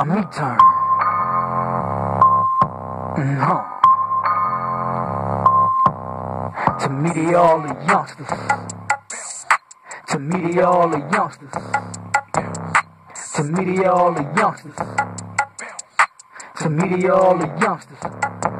A meter. No. To meet all the youngsters. To meet all the youngsters. To meet all the youngsters. To meet all the youngsters.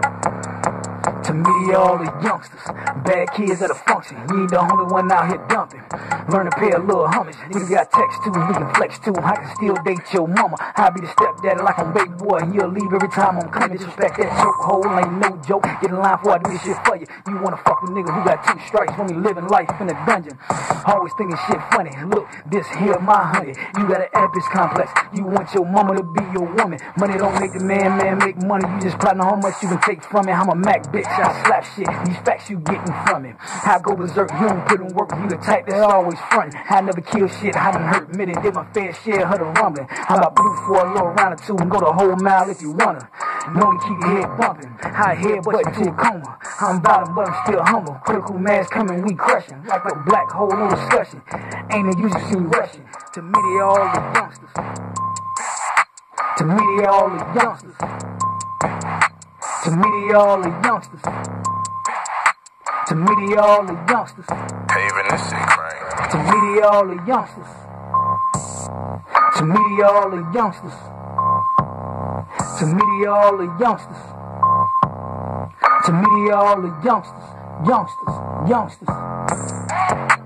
To me, all the youngsters. Bad kids at a function. You ain't the only one out here dumping. Learn to pay a little homage. Niggas got text too, we can flex too. I can still date your mama. I be the stepdaddy like I'm baby boy. And you'll leave every time I'm clean. Disrespect that chokehold ain't no joke. Get in line before I do this shit for you. You wanna fuck with nigga who got two strikes when he living life in a dungeon. Always thinking shit funny. Look, this here my honey. You got an Oedipus complex. You want your mama to be your woman. Money don't make the man, man make money. You just plotting how much you can take from it. I'm a Mac bitch. I slap shit. These facts you getting from it. I go berserk. You don't put in work. You the type that's always front. I never kill shit. I done hurt minute. Did my fair share of the rumbling. I'm about blue for a little round or two and go the whole mile if you wanna. Know to keep your head bumping. High head but to a coma. I'm bottom but I'm still humble. Critical mass coming, we crushing. Like a black hole, no discussion. Ain't no use see rushing. To me, they all the youngsters. To me, they all the youngsters. To me, all the youngsters. To me, all the youngsters. Paving this shit crank. To me, all the youngsters. To me, all the youngsters. To me, all the youngsters. To me, all the youngsters. Youngsters. Youngsters.